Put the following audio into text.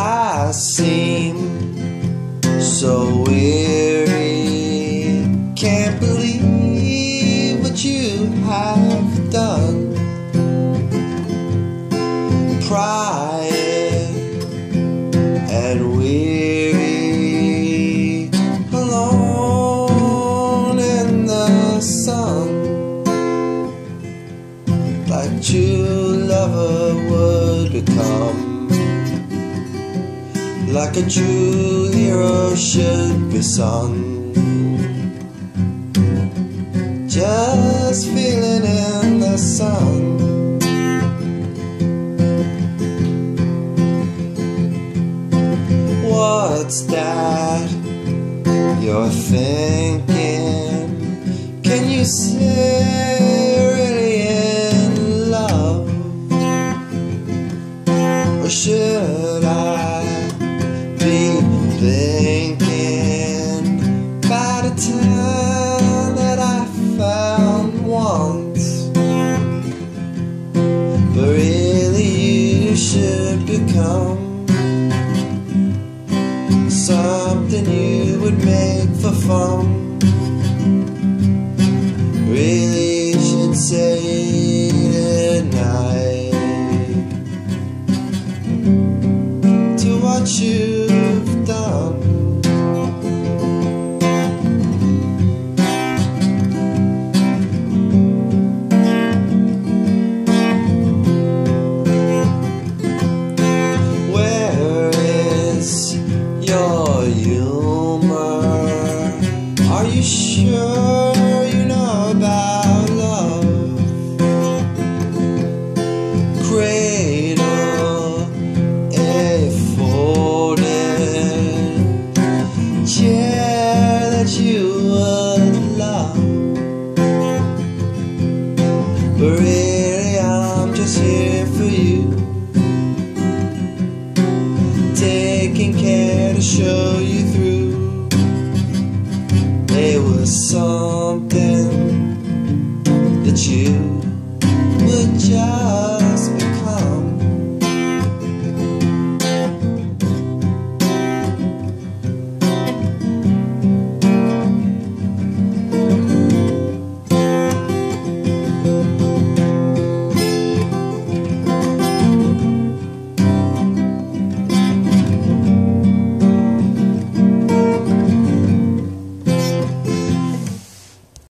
I seem so weary, can't believe what you have done. Crying and weary, alone in the sun, like would become like a true hero should be sung. Just feeling in the sun. What's that you're thinking? Should I be thinking about a time that I found once? But really, you should become something you would make for fun. You've done. Where is your humor? Are you sure But really, I'm just here for you taking care to show you through. There was something that you would just